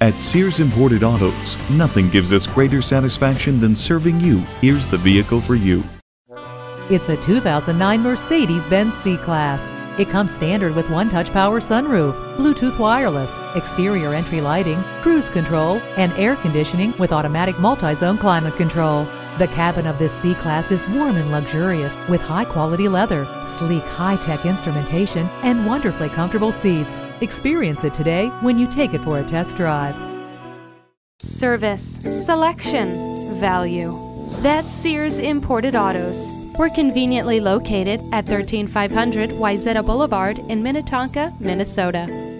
At Sears Imported Autos, nothing gives us greater satisfaction than serving you. Here's the vehicle for you. It's a 2009 Mercedes-Benz C-Class. It comes standard with one-touch power sunroof, Bluetooth wireless, exterior entry lighting, cruise control, and air conditioning with automatic multi-zone climate control. The cabin of this C-Class is warm and luxurious with high-quality leather, sleek high-tech instrumentation, and wonderfully comfortable seats. Experience it today when you take it for a test drive. Service, selection, value. That's Sears Imported Autos. We're conveniently located at 13500 Wayzata Boulevard in Minnetonka, Minnesota.